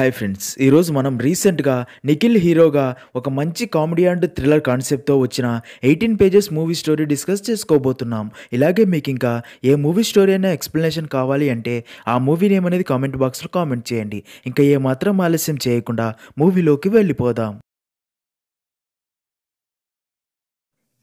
Hi friends ఈరోజు మనం రీసెంట్గా నిఖిల్ హీరోగా ఒక మంచి కామెడీ అండ్ థ్రిల్లర్ కాన్సెప్ట్తో వచ్చిన eighteen pages movie story discuss చేసుకోబోతున్నాం. ఇలాగే మీకు ఇంకా ఏ మూవీ స్టోరీ అయినా ఎక్స్ప్లెనేషన్ కావాలి అంటే ఆ మూవీ నేమ్ అనేది కామెంట్ బాక్స్లో కామెంట్ చేయండి. ఇంకా ఏ మాత్రం ఆలస్యం చేయకుండా మూవీలోకి వెళ్ళిపోదాం.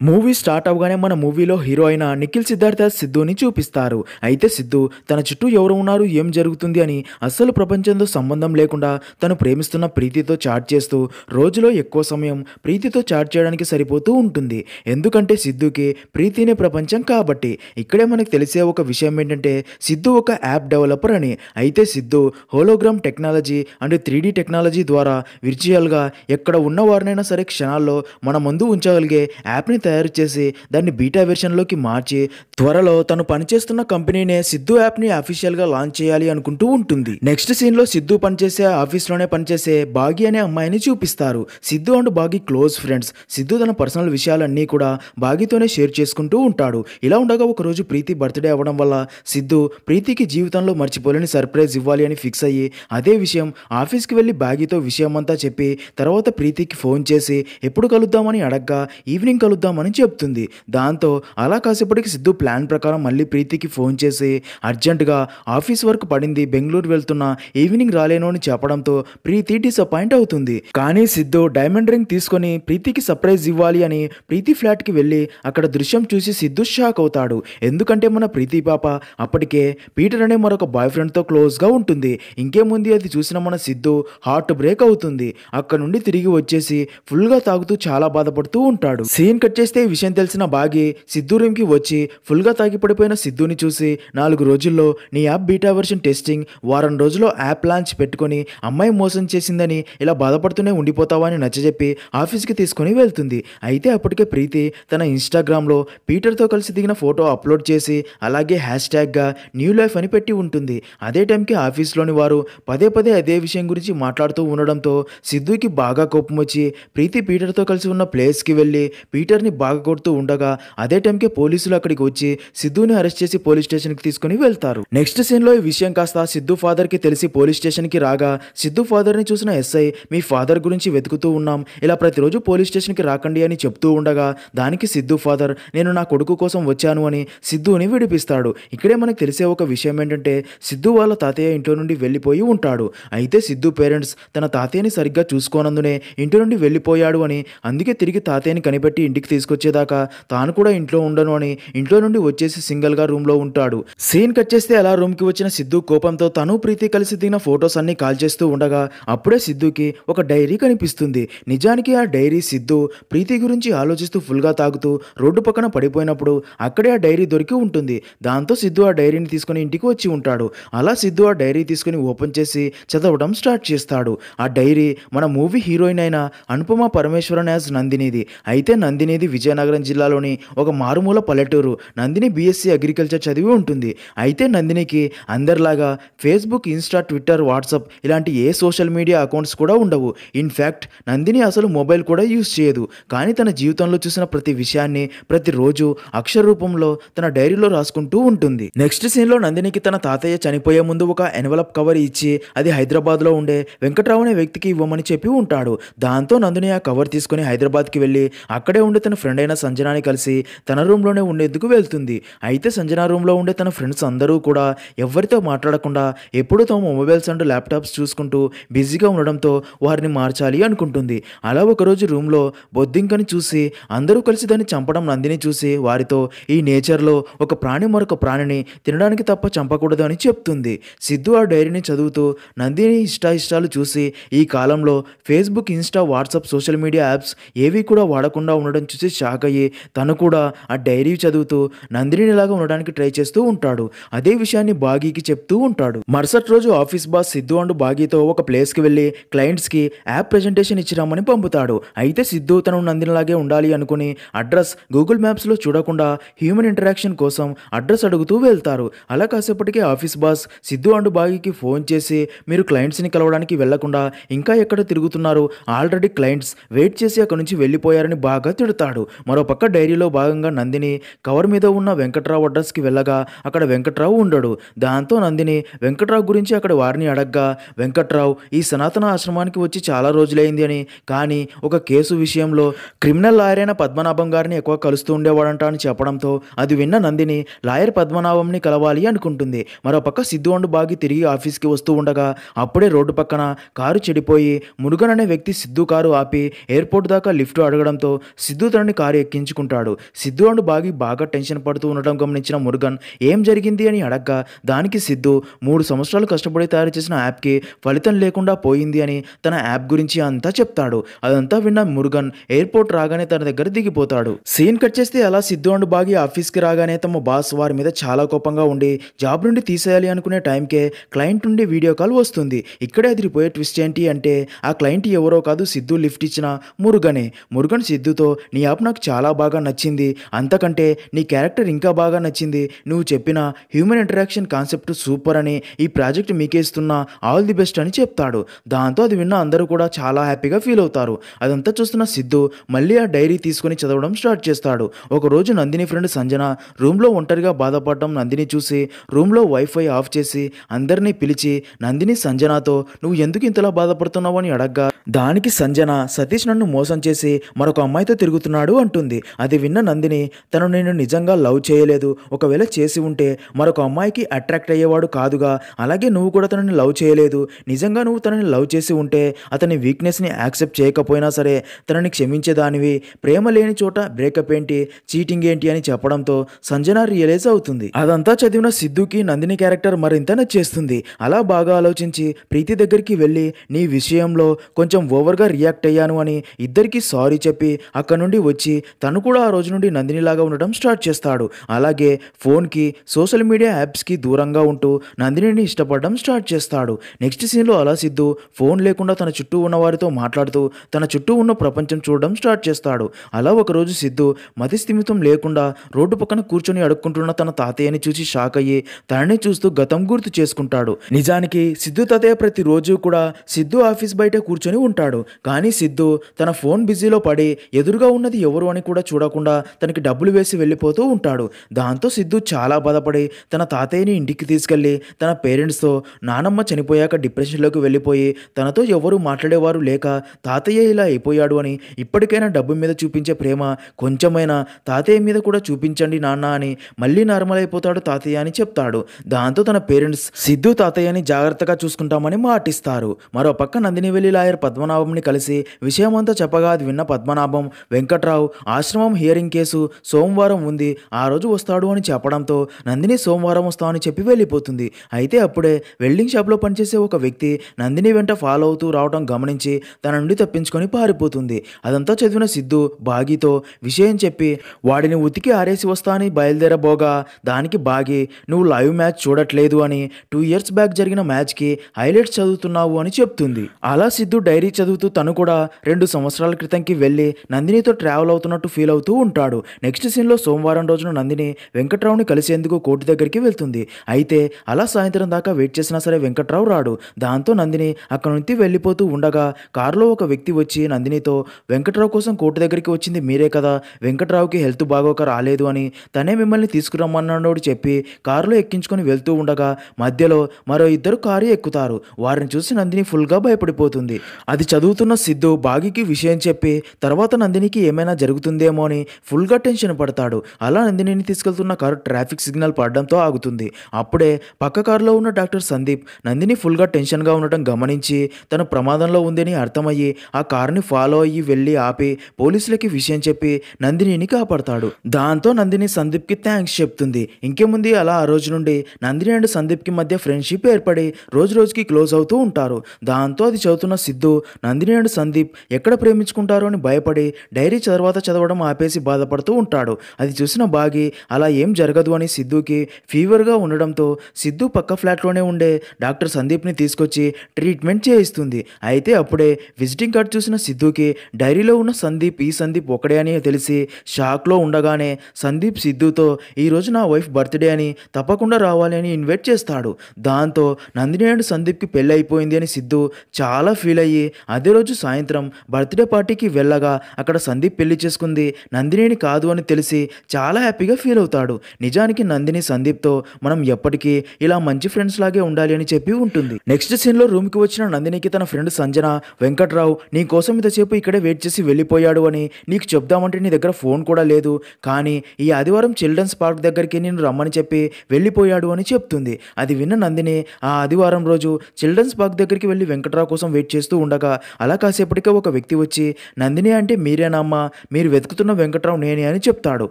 మూవీ స్టార్ట్ అవగానే మన మూవీలో హీరో అయిన నిఖిల్ సిద్ధార్థ సిద్ధుని చూపిస్తారు. అయితే సిద్ధు తన చుట్టూ ఎవరు ఉన్నారు ఏం జరుగుతుంది అని అస్సలు ప్రపంచంతో సంబంధం లేకుండా తను ప్రేమిస్తున్న ప్రీతితో చాట్ చేస్తూ రోజులో ఎక్కువ సమయం ప్రీతితో చాట్ చేయడానికి సరిపోతూ ఉంటుంది. ఎందుకంటే సిద్ధుకి ప్రీతినే ప్రపంచం కాబట్టి. ఇక్కడే మనకు తెలిసే ఒక విషయం ఏంటంటే సిద్ధు ఒక యాప్ డెవలపర్ అని. అయితే Siddhu hologram technology and three technology ద్వారా విర్చువల్గా ఎక్కడ ఉన్న వారినైనా సరే క్షణాల్లో మన ముందు ఉంచగలిగే యాప్ని తయారు చేసి దాన్ని బీటా వెర్షన్లోకి మార్చి త్వరలో తను పనిచేస్తున్న కంపెనీనే సిద్ధు యాప్ని అఫీషియల్గా లాంచ్ చేయాలి అనుకుంటూ ఉంటుంది. నెక్స్ట్ సీన్లో సిద్ధు పనిచేసే ఆఫీస్లోనే పనిచేసే బాగి అనే అమ్మాయిని చూపిస్తారు. Siddhu and Bagi close friends. Siddhu తన పర్సనల్ విషయాలన్నీ కూడా బాగితోనే షేర్ చేసుకుంటూ ఉంటాడు. ఇలా ఉండగా ఒకరోజు ప్రీతి బర్త్డే అవ్వడం వల్ల సిద్ధు ప్రీతికి జీవితంలో మర్చిపోలేని సర్ప్రైజ్ ఇవ్వాలి అని ఫిక్స్ అయ్యి అదే విషయం ఆఫీస్కి వెళ్ళి బాగితో విషయం అంతా చెప్పి తర్వాత ప్రీతికి ఫోన్ చేసి ఎప్పుడు కలుద్దామని అడగ్గా ఈవినింగ్ కలుద్దాం కలుద్దామని చెప్తుంది. దాంతో అలా కాసేపటికి సిద్ధు ప్లాన్ ప్రకారం మళ్ళీ ప్రీతికి ఫోన్ చేసి అర్జెంటుగా ఆఫీస్ వర్క్ పడింది బెంగళూరు వెళ్తున్నా ఈవినింగ్ రాలేను అని చెప్పడంతో ప్రీతి డిసప్పాయింట్ అవుతుంది. కానీ సిద్ధు డైమండ్ రింగ్ తీసుకొని ప్రీతికి సర్ప్రైజ్ ఇవ్వాలి అని ప్రీతి ఫ్లాట్కి వెళ్ళి అక్కడ దృశ్యం చూసి సిద్ధు షాక్ అవుతాడు. ఎందుకంటే మన ప్రీతి పాప అప్పటికే పీటర్ అనే మరొక బాయ్ ఫ్రెండ్తో క్లోజ్గా ఉంటుంది. ఇంకేముంది అది చూసిన మన సిద్ధు హార్ట్ బ్రేక్ అవుతుంది. అక్కడ నుండి తిరిగి వచ్చేసి ఫుల్గా తాగుతూ చాలా బాధపడుతూ ఉంటాడు. సీన్ కట్ చేస్తే ఈ విషయం తెలిసిన బాగి సిద్ధు రూమ్కి వచ్చి ఫుల్గా తాగి పడిపోయిన సిద్ధుని చూసి నాలుగు రోజుల్లో నీ యాప్ బీటా వెర్షన్ టెస్టింగ్ వారం రోజుల్లో యాప్ లాంచ్ పెట్టుకొని అమ్మాయి మోసం చేసిందని ఇలా బాధపడుతూనే ఉండిపోతావా అని నచ్చజెప్పి ఆఫీస్కి తీసుకొని వెళ్తుంది. అయితే అప్పటికే ప్రీతి తన ఇన్స్టాగ్రామ్లో పీటర్తో కలిసి దిగిన ఫోటో అప్లోడ్ చేసి అలాగే హ్యాష్ ట్యాగ్గా న్యూ లైఫ్ అని పెట్టి ఉంటుంది. అదే టైంకి ఆఫీస్లోని వారు పదే పదే అదే విషయం గురించి మాట్లాడుతూ ఉండడంతో సిద్ధుకి బాగా కోపం వచ్చి ప్రీతి పీటర్తో కలిసి ఉన్న ప్లేస్కి వెళ్ళి పీటర్ని బాగా కొడుతూ ఉండగా అదే టైంకే పోలీసులు అక్కడికి వచ్చి సిద్ధుని అరెస్ట్ చేసి పోలీస్ స్టేషన్కి తీసుకుని వెళ్తారు. నెక్స్ట్ సీన్లో ఈ విషయం కాస్త సిద్ధు ఫాదర్కి తెలిసి పోలీస్ స్టేషన్కి రాగా సిద్ధు ఫాదర్ని చూసిన ఎస్ఐ మీ ఫాదర్ గురించి వెతుకుతూ ఉన్నాం. ఇలా ప్రతిరోజు పోలీస్ స్టేషన్కి రాకండి అని చెప్తూ ఉండగా దానికి సిద్ధు ఫాదర్ నేను నా కొడుకు కోసం వచ్చాను అని సిద్ధుని విడిపిస్తాడు. ఇక్కడే మనకు తెలిసే ఒక విషయం ఏంటంటే సిద్ధు వాళ్ళ తాతయ్య ఇంట్లో నుండి వెళ్ళిపోయి ఉంటాడు. అయితే సిద్ధు పేరెంట్స్ తన తాతయ్యని సరిగ్గా చూసుకోనందునే ఇంటి నుండి వెళ్ళిపోయాడు అని అందుకే తిరిగి తాతయ్యని కనిపెట్టి ఇంటికి తీసుకొచ్చేదాకా తాను కూడా ఇంట్లో ఉండను అని ఇంట్లో నుండి వచ్చేసి సింగిల్గా రూమ్లో ఉంటాడు. సీన్ కట్ చేస్తే అలా రూమ్కి వచ్చిన సిద్ధు కోపంతో తను ప్రీతి కలిసి దిగిన ఫొటోస్ అన్ని కాల్ చేస్తూ ఉండగా అప్పుడే సిద్ధుకి ఒక డైరీ కనిపిస్తుంది. నిజానికి ఆ డైరీ సిద్ధు ప్రీతి గురించి ఆలోచిస్తూ ఫుల్గా తాగుతూ రోడ్డు పక్కన పడిపోయినప్పుడు అక్కడే ఆ డైరీ దొరికి ఉంటుంది. దాంతో సిద్ధు ఆ డైరీని తీసుకుని ఇంటికి వచ్చి ఉంటాడు. అలా సిద్ధు ఆ డైరీ తీసుకుని ఓపెన్ చేసి చదవడం స్టార్ట్ చేస్తాడు. ఆ డైరీ మన మూవీ హీరోయిన్ అయిన అనుపమ పరమేశ్వరన్ యాజ్ నందినిది. అయితే నందినిది విజయనగరం జిల్లాలోని ఒక మారుమూల పల్లెటూరు. నందిని బీఎస్సీ అగ్రికల్చర్ చదివి ఉంటుంది. అయితే నందినికి అందరిలాగా ఫేస్బుక్ ఇన్స్టా ట్విట్టర్ వాట్సాప్ ఇలాంటి ఏ సోషల్ మీడియా అకౌంట్స్ కూడా ఉండవు. ఇన్ఫ్యాక్ట్ నందిని అసలు మొబైల్ కూడా యూస్ చేయదు. కానీ తన జీవితంలో చూసిన ప్రతి విషయాన్ని ప్రతిరోజు అక్షర రూపంలో తన డైరీలో రాసుకుంటూ ఉంటుంది. నెక్స్ట్ సీన్లో నందినికి తన తాతయ్య చనిపోయే ముందు ఒక ఎన్వలప్ కవర్ ఇచ్చి అది హైదరాబాద్లో ఉండే వెంకట్రావు అనే వ్యక్తికి ఇవ్వమని చెప్పి ఉంటాడు. దాంతో నందిని ఆ కవర్ తీసుకుని హైదరాబాద్కి వెళ్ళి అక్కడే ఉండే తన ఫ్రెండ్ అయిన సంజనాని కలిసి తన రూమ్లోనే ఉండేందుకు వెళ్తుంది. అయితే సంజన రూమ్లో ఉండే తన ఫ్రెండ్స్ అందరూ కూడా ఎవరితో మాట్లాడకుండా ఎప్పుడూ తమ మొబైల్స్ అండ్ ల్యాప్టాప్స్ చూసుకుంటూ బిజీగా ఉండడంతో వారిని మార్చాలి అనుకుంటుంది. అలా ఒకరోజు రూమ్లో బొద్దింకని చూసి అందరూ కలిసి దాన్ని చంపడం నందిని చూసి వారితో ఈ నేచర్లో ఒక ప్రాణి మరొక ప్రాణిని తినడానికి తప్ప చంపకూడదు అని చెప్తుంది. సిద్ధు ఆ డైరీని చదువుతూ నందిని ఇష్టాయిష్టాలు చూసి ఈ కాలంలో Facebook Insta WhatsApp social media apps ఏవి కూడా వాడకుండా ఉండడం చూసి షాక్ అయ్యి తను కూడా ఆ డైరీ చదువుతూ నందినిలాగా ఉండడానికి ట్రై చేస్తూ ఉంటాడు. అదే విషయాన్ని బాగీకి చెప్తూ ఉంటాడు. మరుసటి రోజు ఆఫీస్ బాస్ సిద్ధు అండ్ బాగీతో ఒక ప్లేస్కి వెళ్ళి క్లయింట్స్కి యాప్ ప్రెజెంటేషన్ ఇచ్చిరామని పంపుతాడు. అయితే సిద్ధు తను నందినిలాగే ఉండాలి అనుకుని అడ్రస్ గూగుల్ మ్యాప్స్లో చూడకుండా హ్యూమన్ ఇంటరాక్షన్ కోసం అడ్రస్ అడుగుతూ వెళ్తారు. అలా కాసేపటికి ఆఫీస్ బాస్ సిద్ధు అండ్ బాగీకి ఫోన్ చేసి మీరు క్లయింట్స్ని కలవడానికి వెళ్ళకుండా ఇంకా ఎక్కడ తిరుగుతున్నారు? ఆల్రెడీ క్లయింట్స్ వెయిట్ చేసి అక్కడ నుంచి వెళ్ళిపోయారని బాగా తిడతాడు. చెప్తాడు మరోపక్క డైరీలో భాగంగా నందిని కవర్ మీద ఉన్న వెంకట్రావు అడ్రస్కి వెళ్ళగా అక్కడ వెంకట్రావు ఉండడు. దాంతో నందిని వెంకట్రావు గురించి అక్కడ వారిని అడగ్గా వెంకట్రావు ఈ సనాతన ఆశ్రమానికి వచ్చి చాలా రోజులైంది అని కానీ ఒక కేసు విషయంలో క్రిమినల్ లాయర్ అయిన పద్మనాభం గారిని ఎక్కువ కలుస్తూ ఉండేవాడంట అని చెప్పడంతో అది విన్న నందిని లాయర్ పద్మనాభంని కలవాలి అనుకుంటుంది. మరోపక్క సిద్ధు అండు బాగి తిరిగి ఆఫీస్కి వస్తూ ఉండగా అప్పుడే రోడ్డు పక్కన కారు చెడిపోయి మురుగన్ అనే వ్యక్తి సిద్ధు కారు ఆపి ఎయిర్పోర్ట్ దాకా లిఫ్ట్ అడగడంతో సిద్ధు తనని కారు ఎక్కించుకుంటాడు సిద్ధు అండ్ బాగి బాగా టెన్షన్ పడుతూ ఉండడం గమనించిన మురుగన్ ఏం జరిగింది? అని అడగ్గా దానికి సిద్ధు మూడు సంవత్సరాలు కష్టపడి తయారు చేసిన యాప్కి ఫలితం లేకుండా పోయింది అని తన యాప్ గురించి అంతా చెప్తాడు. అదంతా విన్న మురుగన్ ఎయిర్పోర్ట్ రాగానే తన దగ్గర దిగిపోతాడు. సీన్ కట్ చేస్తే అలా సిద్ధు అండ్ బాగి ఆఫీస్కి రాగానే తమ బాస్ వారి మీద చాలా కోపంగా ఉండి జాబ్ నుండి తీసేయాలి అనుకునే టైంకే క్లయింట్ నుండి వీడియో కాల్ వస్తుంది. ఇక్కడే అదిరిపోయే ట్విస్ట్ ఏంటి? అంటే ఆ క్లయింట్ ఎవరో కాదు సిద్ధు లిఫ్ట్ ఇచ్చిన మురుగనే. మురుగన్ సిద్ధుతో నీ యాప్ నాకు చాలా బాగా నచ్చింది. అంతకంటే నీ క్యారెక్టర్ ఇంకా బాగా నచ్చింది. నువ్వు చెప్పిన హ్యూమన్ ఇంటరాక్షన్ కాన్సెప్ట్ సూపర్ అని ఈ ప్రాజెక్ట్ మీకేస్తున్నా ఆల్ ది బెస్ట్ అని చెప్తాడు. దాంతో అది విన్న అందరూ కూడా చాలా హ్యాపీగా ఫీల్ అవుతారు. అదంతా చూస్తున్న సిద్ధు మళ్ళీ ఆ డైరీ తీసుకొని చదవడం స్టార్ట్ చేస్తాడు. ఒకరోజు నందిని ఫ్రెండ్ సంజన రూమ్లో ఒంటరిగా బాధపడడం నందిని చూసి రూమ్లో వైఫై ఆఫ్ చేసి అందరినీ పిలిచి నందిని సంజనతో నువ్వు ఎందుకు ఇంతలా బాధపడుతున్నావు? అని అడగ్గా దానికి సంజన సతీష్ నన్ను మోసం చేసి మరొక అమ్మాయితో తిరుగుతున్నాడు. అంటుంది. అది విన్న నందిని తను నేను నిజంగా లవ్ చేయలేదు. ఒకవేళ చేసి ఉంటే మరొక అమ్మాయికి అట్రాక్ట్ అయ్యేవాడు కాదుగా. అలాగే నువ్వు కూడా తనని లవ్ చేయలేదు. నిజంగా నువ్వు తనని లవ్ చేసి ఉంటే అతని వీక్నెస్ని యాక్సెప్ట్ చేయకపోయినా సరే తనని క్షమించేదానివి. ప్రేమ లేని చోట బ్రేకప్ ఏంటి? చీటింగ్ ఏంటి? అని చెప్పడంతో సంజన రియలైజ్ అవుతుంది. అదంతా చదివిన సిద్ధుకి నందిని క్యారెక్టర్ మరింత నచ్చేస్తుంది. అలా బాగా ఆలోచించి ప్రీతి దగ్గరికి వెళ్ళి నీ విషయంలో కొంచెం ఓవర్గా రియాక్ట్ అయ్యాను అని ఇద్దరికి సారీ చెప్పి అక్కడ నుండి వచ్చి తను కూడా ఆ రోజు నుండి నందినిలాగా ఉండడం స్టార్ట్ చేస్తాడు. అలాగే ఫోన్కి సోషల్ మీడియా యాప్స్కి దూరంగా ఉంటూ నందినిని ఇష్టపడడం స్టార్ట్ చేస్తాడు. నెక్స్ట్ సీన్లో అలా సిద్ధు ఫోన్ లేకుండా తన చుట్టూ ఉన్న వారితో మాట్లాడుతూ తన చుట్టూ ఉన్న ప్రపంచం చూడడం స్టార్ట్ చేస్తాడు. అలా ఒకరోజు సిద్ధు మతిస్థిమితం లేకుండా రోడ్డు పక్కన కూర్చొని అడుక్కుంటున్న తన తాతయ్యని చూసి షాక్ అయ్యి తనని చూస్తూ గతం గుర్తు చేసుకుంటాడు. నిజానికి సిద్ధు తాతయ్య ప్రతిరోజు కూడా సిద్ధు ఆఫీస్ బయట కూర్చొని ఉంటాడు. కానీ సిద్ధు తన ఫోన్ బిజీలో పడి ఎదురుగా ఉన్నది ఎవరు అని కూడా చూడకుండా తనకి డబ్బులు వేసి వెళ్ళిపోతూ ఉంటాడు. దాంతో సిద్ధు చాలా బాధపడి తన తాతయ్యని ఇంటికి తీసుకెళ్ళి తన పేరెంట్స్తో నానమ్మ చనిపోయాక డిప్రెషన్లోకి వెళ్ళిపోయి తనతో ఎవరు మాట్లాడేవారు లేక తాతయ్య ఇలా అయిపోయాడు అని ఇప్పటికైనా డబ్బు మీద చూపించే ప్రేమ కొంచెమైనా తాతయ్య మీద కూడా చూపించండి నాన్న అని మళ్ళీ నార్మల్ అయిపోతాడు తాతయ్య అని చెప్తాడు. దాంతో తన పేరెంట్స్ సిద్ధు తాతయ్యని జాగ్రత్తగా చూసుకుంటామని మాటిస్తారు. మరో పక్క నందిని వెళ్ళి లాయర్ పద్మనాభంని కలిసి విషయమంతా చెప్పగా అది విన్న పద్మనాభం వెంకట్రావు ఆశ్రమం హియరింగ్ కేసు సోమవారం ఉంది. ఆ రోజు వస్తాడు అని చెప్పడంతో నందిని సోమవారం వస్తామని చెప్పి వెళ్ళిపోతుంది. అయితే అప్పుడే వెల్డింగ్ షాప్లో పనిచేసే ఒక వ్యక్తి నందిని వెంట ఫాలో అవుతూ రావడం గమనించి తన నుండి తప్పించుకొని పారిపోతుంది. అదంతా చదివిన సిద్ధు బాగితో విషయం చెప్పి వాడిని ఉతికి ఆరేసి వస్తా అని బయలుదేరబోగా. దానికి బాగి నువ్వు లైవ్ మ్యాచ్ చూడట్లేదు అని టూ ఇయర్స్ బ్యాక్ జరిగిన మ్యాచ్కి హైలైట్స్ చదువుతున్నావు అని చెప్తుంది. అలా సిద్ధు డైరీ చదువుతూ తను కూడా రెండు సంవత్సరాల క్రితంకి వెళ్ళి నందినితో ట్రావెల్ అవుతున్నట్టు ఫీల్ అవుతూ ఉంటాడు. నెక్స్ట్ సీన్లో సోమవారం రోజున నందిని వెంకట్రావుని కలిసేందుకు కోర్టు దగ్గరికి వెళ్తుంది. అయితే అలా సాయంత్రం దాకా వెయిట్ చేసినా సరే వెంకట్రావు రాడు. దాంతో నందిని అక్కడ నుంచి వెళ్ళిపోతూ ఉండగా కారులో ఒక వ్యక్తి వచ్చి నందినితో వెంకట్రావు కోసం కోర్టు దగ్గరికి వచ్చింది మీరే కదా. వెంకట్రావుకి హెల్త్ బాగోక రాలేదు అని తనే మిమ్మల్ని తీసుకురమ్మన్నాడు చెప్పి కారులో ఎక్కించుకొని వెళ్తూ ఉండగా మధ్యలో మరో ఇద్దరు కారు ఎక్కుతారు. వారిని చూసి నందిని ఫుల్గా భయపడిపోతుంది. అది చదువుతున్న సిద్ధు బాగికి విషయం చెప్పి తర్వాత నందినికి ఏమైనా జరుగుతుందేమో అని ఫుల్గా టెన్షన్ పడతాడు. అలా నందినిని తీసుకెళ్తున్న కారు ట్రాఫిక్ సిగ్నల్ పడడంతో ఆగుతుంది. అప్పుడే పక్క కారులో ఉన్న డాక్టర్ సందీప్ నందిని ఫుల్గా టెన్షన్గా ఉండటం గమనించి తను ప్రమాదంలో ఉందని అర్థమయ్యి ఆ కారుని ఫాలో అయ్యి వెళ్ళి ఆపి పోలీసులకి విషయం చెప్పి నందినిని కాపాడతాడు. దాంతో నందిని సందీప్కి థ్యాంక్స్ చెప్తుంది. ఇంకేముంది అలా ఆ రోజు నుండి నందిని అండ్ సందీప్కి మధ్య ఫ్రెండ్షిప్ ఏర్పడి రోజు రోజుకి క్లోజ్ అవుతూ ఉంటారు. దాంతో అది చదువుతున్న సిద్ధు నందిని అండ్ సందీప్ ఎక్కడ ప్రేమించుకుంటారో అని భయపడి డైరీ తర్వాత చదవడం ఆపేసి బాధపడుతూ ఉంటాడు. అది చూసిన బాగి అలా ఏం జరగదు అని సిద్ధుకి ఫీవర్గా ఉండడంతో సిద్ధు పక్క ఫ్లాట్లోనే ఉండే డాక్టర్ సందీప్ని తీసుకొచ్చి ట్రీట్మెంట్ చేయిస్తుంది. అయితే అప్పుడే విజిటింగ్ కార్డ్ చూసిన సిద్ధుకి డైరీలో ఉన్న సందీప్ ఈ సందీప్ ఒకడే అని తెలిసి షాక్లో ఉండగానే సందీప్ సిద్ధుతో ఈరోజు నా వైఫ్ బర్త్డే అని తప్పకుండా రావాలి అని ఇన్వైట్ చేస్తాడు. దాంతో నందిని అండ్ సందీప్కి పెళ్ళి అయిపోయింది అని సిద్ధు చాలా ఫీల్ అయ్యి అదే రోజు సాయంత్రం బర్త్డే పార్టీకి వెళ్ళగా అక్కడ సందీప్ పెళ్ళి చేసుకుంది. నందినిని కాదు అని తెలిసి చాలా హ్యాపీగా ఫీల్ అవుతాడు. నిజానికి నందిని సందీప్తో మనం ఎప్పటికీ ఇలా మంచి ఫ్రెండ్స్ లాగే ఉండాలి అని చెప్పి ఉంటుంది. నెక్స్ట్ సీన్లో రూమ్కి వచ్చిన నందినికి తన ఫ్రెండ్ సంజన వెంకట్రావు నీ కోసం ఇంతసేపు ఇక్కడే వెయిట్ చేసి వెళ్ళిపోయాడు అని నీకు చెప్దామంటే నీ దగ్గర ఫోన్ కూడా లేదు. కానీ ఈ ఆదివారం చిల్డ్రన్స్ పార్క్ దగ్గరికి నేను రమ్మని చెప్పి వెళ్ళిపోయాడు అని చెప్తుంది. అది విన్న నందిని ఆ ఆదివారం రోజు చిల్డ్రన్స్ పార్క్ దగ్గరికి వెళ్ళి వెంకట్రావు కోసం వెయిట్ చేస్తూ ఉండగా అలా కాసేపటికే ఒక వ్యక్తి వచ్చి నందిని అంటే మీరేనమ్మా మీరు వెతుకుతున్న వెంకట్రావు నేనే అని చెప్తాడు.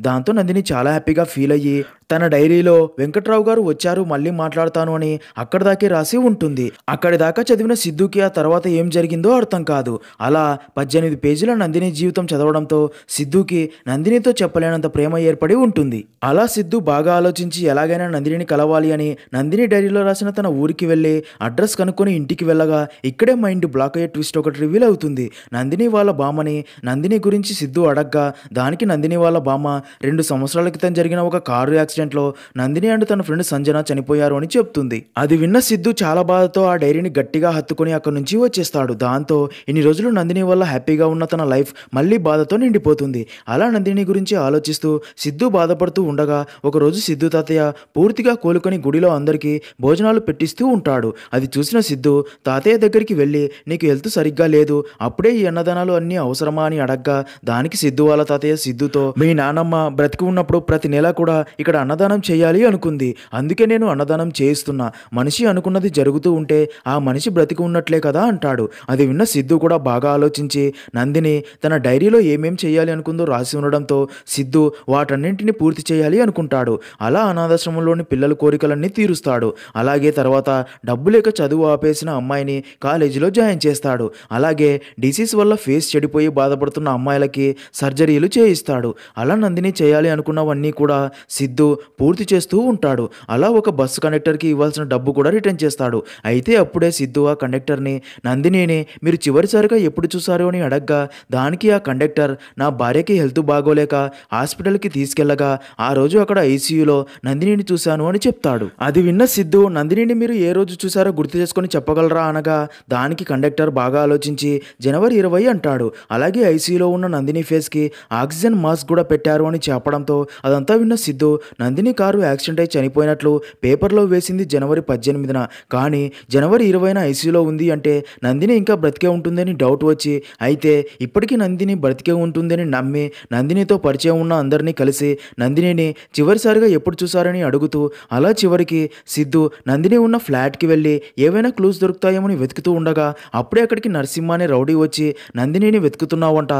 దాంతో నందిని చాలా హ్యాపీగా ఫీల్ అయ్యి తన డైరీలో వెంకట్రావు గారు వచ్చారు మళ్ళీ మాట్లాడతాను అని అక్కడి దాకే రాసి ఉంటుంది. అక్కడి దాకా చదివిన సిద్ధుకి ఆ తర్వాత ఏం జరిగిందో అర్థం కాదు. అలా పద్దెనిమిది పేజీల నందిని జీవితం చదవడంతో సిద్ధుకి నందినితో చెప్పలేనంత ప్రేమ ఏర్పడి ఉంటుంది. అలా సిద్ధు బాగా ఆలోచించి ఎలాగైనా నందినిని కలవాలి అని నందిని డైరీలో రాసిన తన ఊరికి వెళ్ళి అడ్రస్ కనుక్కొని ఇంటికి వెళ్ళగా ఇక్కడే మైండ్ బ్లాక్ అయ్యే ట్విస్ట్ ఒకటి రివీల్ అవుతుంది. నందిని వాళ్ళ బామ్మని నందిని గురించి సిద్ధు అడగ్గా దానికి నందిని వాళ్ళ బామ్మ. రెండు సంవత్సరాల క్రితం జరిగిన ఒక కారు యాక్సిడెంట్లో నందిని అండ్ తన ఫ్రెండ్ సంజన చనిపోయారు అని చెప్తుంది. అది విన్న సిద్ధు చాలా బాధతో ఆ డైరీని గట్టిగా హత్తుకొని అక్కడి నుంచి వచ్చేస్తాడు. దాంతో ఇన్ని రోజులు నందిని వల్ల హ్యాపీగా ఉన్న తన లైఫ్ మళ్ళీ బాధతో నిండిపోతుంది. అలా నందిని గురించి ఆలోచిస్తూ సిద్ధు బాధపడుతూ ఉండగా ఒకరోజు సిద్ధు తాతయ్య పూర్తిగా కోలుకొని గుడిలో అందరికీ భోజనాలు పెట్టిస్తూ ఉంటాడు. అది చూసిన సిద్ధు తాతయ్య దగ్గరికి వెళ్ళి నీకు హెల్త్ సరిగ్గా లేదు అప్పుడే ఈ అన్నదానాలు అన్నీ అవసరమా? అని అడగ్గా దానికి సిద్ధు వాళ్ళ తాతయ్య సిద్ధుతో మీ నానమ్మ బ్రతికి ఉన్నప్పుడు ప్రతి నెల కూడా ఇక్కడ అన్నదానం చేయాలి అనుకుంది. అందుకే నేను అన్నదానం చేయిస్తున్నా. మనిషి అనుకున్నది జరుగుతూ ఉంటే ఆ మనిషి బ్రతికి ఉన్నట్లే కదా అంటాడు. అది విన్న సిద్ధు కూడా బాగా ఆలోచించి నందిని తన డైరీలో ఏమేం చేయాలి అనుకుందో రాసి ఉండడంతో సిద్ధు వాటన్నింటినీ పూర్తి చేయాలి అనుకుంటాడు. అలా అనాథాశ్రమంలోని పిల్లల కోరికలన్నీ తీరుస్తాడు. అలాగే తర్వాత డబ్బు లేక చదువు ఆపేసిన అమ్మాయిని కాలేజీలో జాయిన్ చేస్తాడు. అలాగే డిసీజ్ వల్ల ఫేస్ చెడిపోయి బాధపడుతున్న అమ్మాయిలకి సర్జరీలు చేయిస్తాడు. అలా నందిని చేయాలి అనుకున్నవన్నీ కూడా సిద్ధు పూర్తి చేస్తూ ఉంటాడు. అలా ఒక బస్సు కండక్టర్కి ఇవ్వాల్సిన డబ్బు కూడా రిటర్న్ చేస్తాడు. అయితే అప్పుడే సిద్ధు ఆ కండక్టర్ని నందినిని మీరు చివరిసారిగా ఎప్పుడు చూసారో అని అడగ్గా దానికి ఆ కండక్టర్ నా భార్యకి హెల్త్ బాగోలేక హాస్పిటల్కి తీసుకెళ్ళగా ఆ రోజు అక్కడ ఐసీయూలో నందినిని చూశాను అని చెప్తాడు. అది విన్న సిద్ధు నందినిని మీరు ఏ రోజు చూసారో గుర్తు చేసుకొని చెప్పగలరా? అనగా దానికి కండక్టర్ బాగా ఆలోచించి జనవరి ఇరవై అంటాడు. అలాగే ఐసీయూలో ఉన్న నందిని ఫేస్కి ఆక్సిజన్ మాస్క్ కూడా పెట్టారు అని చెప్పడంతో అదంతా విన్న సిద్ధు నందిని కారు యాక్సిడెంట్ అయి చనిపోయినట్లు పేపర్లో వేసింది జనవరి పద్దెనిమిదిన. కానీ జనవరి ఇరవైన ఐసీయూలో ఉంది అంటే నందిని ఇంకా బ్రతికే ఉంటుందని డౌట్ వచ్చి అయితే ఇప్పటికీ నందిని బ్రతికే ఉంటుందని నమ్మి నందినితో పరిచయం ఉన్న అందరినీ కలిసి నందినిని చివరిసారిగా ఎప్పుడు చూసారని అడుగుతూ అలా చివరికి సిద్ధు నందిని ఉన్న ఫ్లాట్కి వెళ్ళి ఏవైనా క్లూస్ దొరుకుతాయేమని వెతుకుతూ ఉండగా అప్పుడే అక్కడికి నరసింహ అనే రౌడీ వచ్చి నందినిని వెతుకుతున్నావంట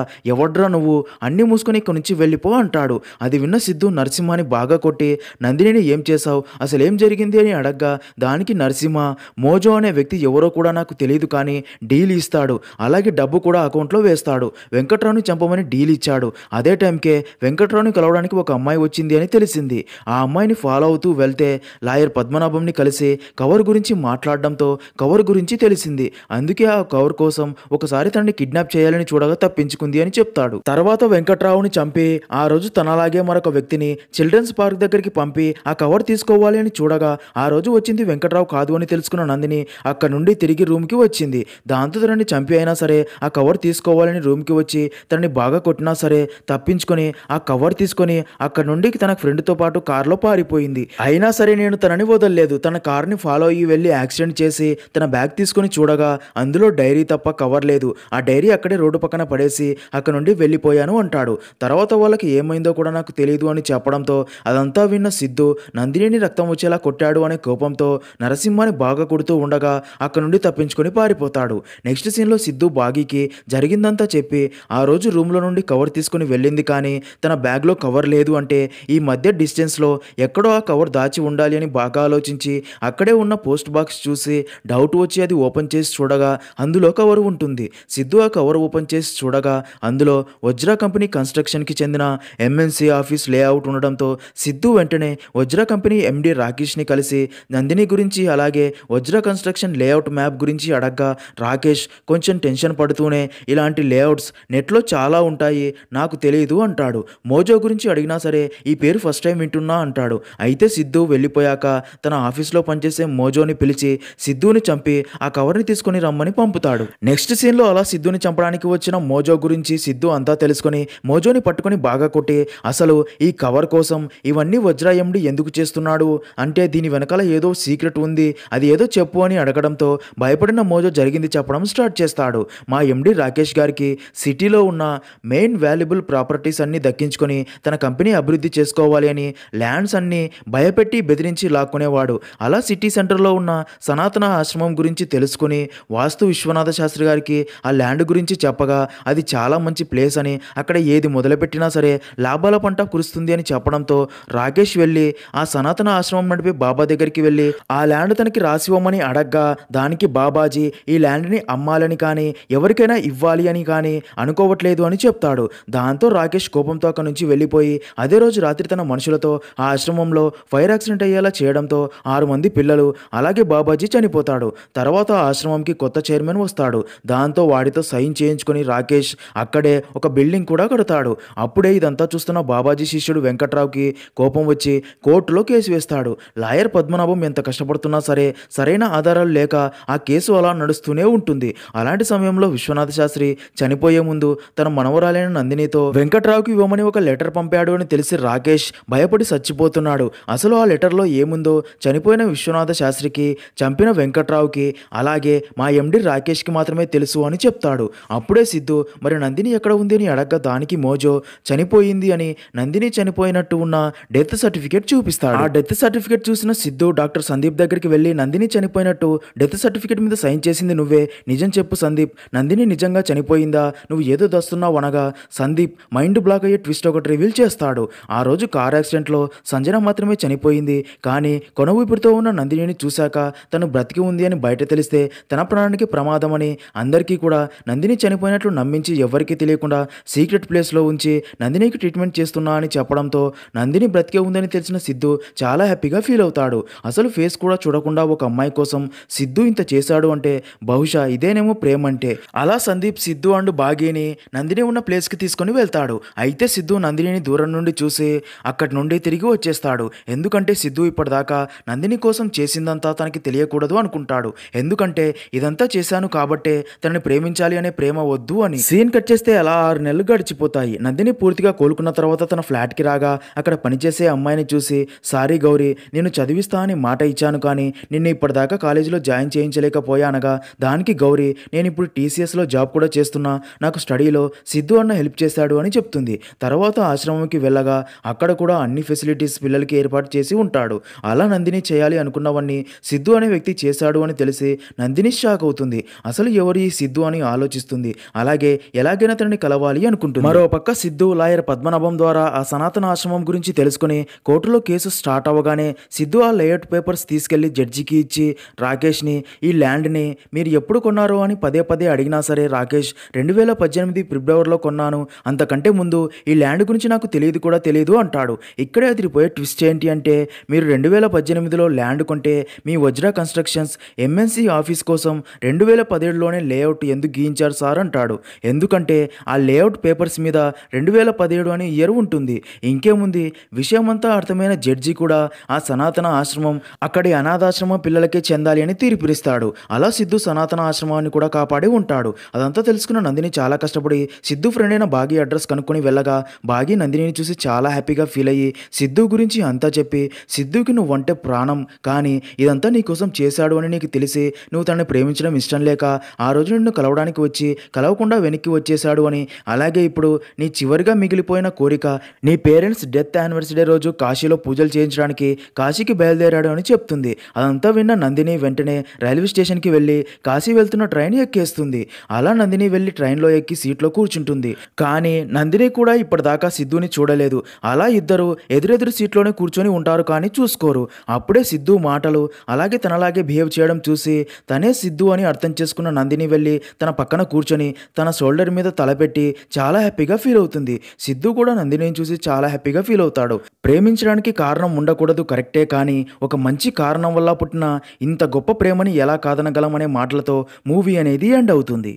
ఎవడ్రా నువ్వు అన్ని మూసుకొని ఇక్కడి నుంచి వెళ్ళిపో అంటాడు. అది విన్న సిద్ధు నరసింహాని బాగా కొట్టి నందినిని ఏం చేశావు? అసలు ఏం జరిగింది అని అడగ్గా దానికి నరసింహ మోజో అనే వ్యక్తి ఎవరో కూడా నాకు తెలియదు కానీ డీల్ ఇస్తాడు. అలాగే డబ్బు కూడా అకౌంట్లో వేస్తాడు. వెంకట్రావుని చంపమని డీల్ ఇచ్చాడు. అదే టైంకే వెంకట్రావుని కలవడానికి ఒక అమ్మాయి వచ్చింది అని తెలిసింది. ఆ అమ్మాయిని ఫాలో అవుతూ వెళ్తే లాయర్ పద్మనాభంని కలిసి కవర్ గురించి మాట్లాడడంతో కవర్ గురించి తెలిసింది. అందుకే ఆ కవర్ కోసం ఒకసారి తనని కిడ్నాప్ చేయాలని చూడగా తప్పించుకుంది అని చెప్తాడు. తర్వాత వెంకట్రావుని చంపి ఆ రోజు తనలాగే మరొక వ్యక్తిని చిల్డ్రన్స్ పార్క్ దగ్గరికి పంపి ఆ కవర్ తీసుకోవాలి అని చూడగా ఆ రోజు వచ్చింది వెంకట్రావు కాదు అని తెలుసుకున్న నందిని అక్కడ నుండి తిరిగి రూమ్కి వచ్చింది. దాంతో తనని చంపి అయినా సరే ఆ కవర్ తీసుకోవాలని రూమ్కి వచ్చి తనని బాగా కొట్టినా సరే తప్పించుకొని ఆ కవర్ తీసుకొని అక్కడ నుండి తన ఫ్రెండ్తో పాటు కారులో పారిపోయింది. అయినా సరే నేను తనని వదలలేదు. తన కార్ని ఫాలో అయ్యి వెళ్ళి యాక్సిడెంట్ చేసి తన బ్యాగ్ తీసుకొని చూడగా అందులో డైరీ తప్ప కవర్ లేదు. ఆ డైరీ అక్కడే రోడ్డు పక్కన పడేసి అక్కడ నుండి వెళ్ళిపోయాను అంటాడు. తర్వాత వాళ్ళకి ఏమైందో కూడా నాకు తెలియదు అని చెప్పడంతో అదంతా విన్న సిద్ధు నందినిని రక్తం వచ్చేలా కొట్టాడు అనే కోపంతో నరసింహాని బాగా కొడుతూ ఉండగా అక్కడ నుండి తప్పించుకొని పారిపోతాడు. నెక్స్ట్ సీన్లో సిద్ధు బాగీకి జరిగిందంతా చెప్పి ఆ రోజు రూమ్లో నుండి కవర్ తీసుకుని వెళ్ళింది కానీ తన బ్యాగ్లో కవర్ లేదు అంటే ఈ మధ్య డిస్టెన్స్లో ఎక్కడో ఆ కవర్ దాచి ఉండాలి అని బాగా ఆలోచించి అక్కడే ఉన్న పోస్ట్ బాక్స్ చూసి డౌట్ వచ్చి అది ఓపెన్ చేసి చూడగా అందులో కవర్ ఉంటుంది. సిద్ధు ఆ కవర్ ఓపెన్ చేసి చూడగా అందులో వజ్రా కంపెనీ కన్స్ట్రక్షన్కి చెందిన ఎంఎన్సీ ఆఫీస్ లేఅవుట్ ఉండడంతో సిద్ధు వెంటనే వజ్ర కంపెనీ ఎండీ రాకేష్ని కలిసి నందిని గురించి అలాగే వజ్ర కన్స్ట్రక్షన్ లేఅవుట్ మ్యాప్ గురించి అడగ్గా రాకేష్ కొంచెం టెన్షన్ పడుతూనే ఇలాంటి లేఅవుట్స్ నెట్లో చాలా ఉంటాయి నాకు తెలియదు అంటాడు. మోజో గురించి అడిగినా సరే ఈ పేరు ఫస్ట్ టైం వింటున్నా అంటాడు. అయితే సిద్ధు వెళ్ళిపోయాక తన ఆఫీస్లో పనిచేసే మోజోని పిలిచి సిద్ధుని చంపి ఆ కవర్ని తీసుకొని రమ్మని పంపుతాడు. నెక్స్ట్ సీన్లో అలా సిద్ధుని చంపడానికి వచ్చిన మోజో గురించి సిద్ధు అంతా తెలుసుకొని మోజోని పట్టుకొని బాగా కొట్టి అసలు ఈ కవర్ కోసం ఇవన్నీ వజ్ర ఎందుకు చేస్తున్నాడు? అంటే దీని వెనకాల ఏదో సీక్రెట్ ఉంది అది ఏదో చెప్పు అని అడగడంతో భయపడిన మోజో జరిగింది చెప్పడం స్టార్ట్ చేస్తాడు. మా ఎండి రాకేష్ గారికి సిటీలో ఉన్న మెయిన్ వాల్యుబుల్ ప్రాపర్టీస్ అన్నీ దక్కించుకొని తన కంపెనీ అభివృద్ధి చేసుకోవాలి అని ల్యాండ్స్ అన్ని భయపెట్టి బెదిరించి లాక్కునేవాడు. అలా సిటీ సెంటర్లో ఉన్న సనాతన ఆశ్రమం గురించి తెలుసుకుని వాస్తు విశ్వనాథ శాస్త్రి గారికి ఆ ల్యాండ్ గురించి చెప్పగా అది చాలా మంచి ప్లేస్ అని అక్కడ ఏది మొదలుపెట్టినా సరే లాభాల పంట కురుస్తుంది అని చెప్పడంతో రాకేష్ వెళ్ళి ఆ సనాతన ఆశ్రమం నడిపి బాబా దగ్గరికి వెళ్ళి ఆ ల్యాండ్ తనకి రాసివ్వమని అడగ్గా దానికి బాబాజీ ఈ ల్యాండ్ని అమ్మాలని కానీ ఎవరికైనా ఇవ్వాలి అని కానీ అనుకోవట్లేదు అని చెప్తాడు. దాంతో రాకేష్ కోపంతో అక్కడి నుంచి వెళ్ళిపోయి అదే రోజు రాత్రి తన మనుషులతో ఆ ఆశ్రమంలో ఫైర్ యాక్సిడెంట్ అయ్యేలా చేయడంతో ఆరు మంది పిల్లలు అలాగే బాబాజీ చనిపోతాడు. తర్వాత ఆ ఆశ్రమంకి కొత్త చైర్మన్ వస్తాడు. దాంతో వాడితో సైన్ చేయించుకొని రాకేష్ అక్కడే ఒక బిల్డింగ్ కూడా కడతాడు. అప్పుడే ఇదంతా చూస్తున్న బాబాజీ శిష్యుడు వెంకట్రావుకి కోపం వచ్చి కోర్టులో కేసు వేస్తాడు. లాయర్ పద్మనాభం ఎంత కష్టపడుతున్నా సరే సరైన ఆధారాలు లేక ఆ కేసు అలా నడుస్తూనే ఉంటుంది. అలాంటి సమయంలో విశ్వనాథ శాస్త్రి చనిపోయే ముందు తన మనవరాలైన నందినితో వెంకట్రావుకి ఇవ్వమని ఒక లెటర్ పంపాడు అని తెలిసి రాకేష్ భయపడి చచ్చిపోతున్నాడు. అసలు ఆ లెటర్లో ఏముందో చనిపోయిన విశ్వనాథ శాస్త్రికి చంపిన వెంకట్రావుకి అలాగే మా ఎండి రాకేష్కి మాత్రమే తెలుసు అని చెప్తాడు. అప్పుడే సిద్ధు మరి నందిని ఎక్కడ ఉంది అని అడగ్గా దానికి మోజో చనిపోయింది అని నందిని చనిపోయినట్టు ఉన్న డెత్ సర్టిఫికేట్ చూపిస్తాడు. ఆ డెత్ సర్టిఫికేట్ చూసిన సిద్ధు డాక్టర్ సందీప్ దగ్గరికి వెళ్ళి నందిని చనిపోయినట్టు డెత్ సర్టిఫికేట్ మీద సైన్ చేసింది నువ్వే. నిజం చెప్పు సందీప్. నందిని నిజంగా చనిపోయిందా? నువ్వు ఏదో దస్తున్నావు అనగా సందీప్ మైండ్ బ్లాక్ అయ్యే ట్విస్ట్ ఒకటి రివీల్ చేస్తాడు. ఆ రోజు కార్ యాక్సిడెంట్లో సంజన మాత్రమే చనిపోయింది. కానీ కొన ఊపిరితో ఉన్న నందినిని చూశాక తను బ్రతికి ఉంది అని బయట తెలిస్తే తన ప్రాణానికి ప్రమాదమని అందరికీ కూడా నందిని చనిపోయినట్లు నమ్మించి ఎవరికీ తెలియకుండా సీక్రెట్ ప్లేస్లో ఉంచి నందినికి ట్రీట్మెంట్ చేస్తున్నా అని చెప్పడంతో నందిని బ్రతికే ఉందని తెలిసిన సిద్ధు చాలా హ్యాపీగా ఫీల్ అవుతాడు. అసలు ఫేస్ కూడా చూడకుండా ఒక అమ్మాయి కోసం సిద్ధు ఇంత చేశాడు అంటే బహుశా ఇదేనేమో ప్రేమ అంటే. అలా సందీప్ సిద్ధు అండ్ బాగీని నందిని ఉన్న ప్లేస్కి తీసుకొని వెళ్తాడు. అయితే సిద్ధు నందినిని దూరం నుండి చూసి అక్కడి నుండి తిరిగి వచ్చేస్తాడు. ఎందుకంటే సిద్ధు ఇప్పటిదాకా నందిని కోసం చేసిందంతా తనకి తెలియకూడదు అనుకుంటాడు. ఎందుకంటే ఇదంతా చేశాను కాబట్టే తనని ప్రేమించాలి అనే ప్రేమ వద్దు అని. సీన్ కట్ చేస్తే అలా ఆరు నెలలు గడిచిపోతాయి. నందిని పూర్తిగా కోలుకున్న తర్వాత తన ఫ్లాట్కి రాగా అక్కడ పనిచేసే అమ్మాయిని చూసి సారీ గౌరీ నేను చదివిస్తా అని మాట ఇచ్చాను కానీ నిన్ను ఇప్పటిదాకా కాలేజీలో జాయిన్ చేయించలేకపోయానగా దానికి గౌరీ నేను ఇప్పుడు టీసీఎస్లో జాబ్ కూడా చేస్తున్నా నాకు స్టడీలో సిద్ధు అన్న హెల్ప్ చేశాడు అని చెప్తుంది. తర్వాత ఆశ్రమంకి వెళ్ళగా అక్కడ కూడా అన్ని ఫెసిలిటీస్ పిల్లలకి ఏర్పాటు చేసి ఉంటాడు. అలా నందిని చేయాలి అనుకున్నవన్నీ సిద్ధు అనే వ్యక్తి చేశాడు అని తెలిసి నందిని షాక్ అవుతుంది. అసలు ఎవరు ఈ సిద్ధు అని ఆలోచిస్తుంది? అలాగే ఎలాగైనా తనని కలవాలి అనుకుంటుంది. మరో పక్క సిద్ధు లాయర్ పద్మనాభం ద్వారా ఆ సనాతన ఆశ్రమం గురించి తెలుసుకుని కోర్టులో కేసు స్టార్ట్ అవ్వగానే సిద్ధు ఆ లేఅవుట్ పేపర్స్ తీసుకెళ్ళి జడ్జికి ఇచ్చి రాకేష్ని ఈ ల్యాండ్ని మీరు ఎప్పుడు కొన్నారో? అని పదే పదే అడిగినా సరే రాకేష్ రెండు వేల పద్దెనిమిది ఫిబ్రవరిలో కొన్నాను. అంతకంటే ముందు ఈ ల్యాండ్ గురించి నాకు తెలియదు కూడా తెలియదు అంటాడు. ఇక్కడే అదిరిపోయే ట్విస్ట్ ఏంటి అంటే మీరు రెండు వేల పద్దెనిమిదిలో ల్యాండ్ కొంటే మీ వజ్ర కన్స్ట్రక్షన్స్ ఎంఎన్సీ ఆఫీస్ కోసం రెండు వేల పదిహేడులోనే లేఅవుట్ ఎందుకు గీయించారు సార్? అంటాడు. ఎందుకంటే ఆ లేఅవుట్ పేపర్స్ మీద రెండు వేల పదిహేడు అనే ఇయర్ ఉంటుంది. ఇంకేముంది? విషయమంతా అర్థమైన జడ్జి కూడా ఆ సనాతన ఆశ్రమం అక్కడి అనాథాశ్రమం పిల్లలకే చెందాలి అని తీర్పిరిస్తాడు అలా సిద్ధు సనాతన ఆశ్రమాన్ని కూడా కాపాడి ఉంటాడు. అదంతా తెలుసుకున్న నందిని చాలా కష్టపడి సిద్ధు ఫ్రెండ్ అయిన బాగి అడ్రస్ కనుక్కొని వెళ్ళగా బాగి నందినిని చూసి చాలా హ్యాపీగా ఫీల్ అయ్యి సిద్ధు గురించి అంతా చెప్పి సిద్ధుకి నువ్వంటే ప్రాణం కానీ ఇదంతా నీకోసం చేశాడు అని నీకు తెలిసి నువ్వు తనని ప్రేమించడం ఇష్టం లేక ఆ రోజు నిన్ను కలవడానికి వచ్చి కలవకుండా వెనక్కి వచ్చేశాడు అని అలాగే ఇప్పుడు నీ చివరిగా మిగిలిపోయిన కోరిక నీ పేరెంట్స్ డెత్ యానివర్సరీ రోజు కాశీలో పూజలు చేయించడానికి కాశీకి బయలుదేరాడు అని చెప్తుంది. అదంతా విన్న నందిని వెంటనే రైల్వే స్టేషన్కి వెళ్ళి కాశీ వెళ్తున్న ట్రైన్ ఎక్కేస్తుంది. అలా నందిని వెళ్ళి ట్రైన్లో ఎక్కి సీట్లో కూర్చుంటుంది. కానీ నందిని కూడా ఇప్పటిదాకా సిద్ధుని చూడలేదు. అలా ఇద్దరు ఎదురెదురు సీట్లోనే కూర్చొని ఉంటారు కానీ చూసుకోరు. అప్పుడే సిద్ధు మాటలు అలాగే తనలాగే బిహేవ్ చేయడం చూసి తనే సిద్ధు అని అర్థం చేసుకున్న నందిని వెళ్ళి తన పక్కన కూర్చొని తన షోల్డర్ మీద తలపెట్టి పెట్టి చాలా హ్యాపీగా ఫీల్ అవుతుంది. సిద్ధు కూడా నందినిని చూసి చాలా హ్యాపీగా ఫీల్ అవుతాడు. ప్రేమించడానికి కారణం ఉండకూడదు కరెక్టే కానీ ఒక మంచి కారణం వల్ల పుట్టిన ఇంత గొప్ప ప్రేమని ఎలా కాదనగలం అనే మాటలతో మూవీ అనేది ఎండ్ అవుతుంది.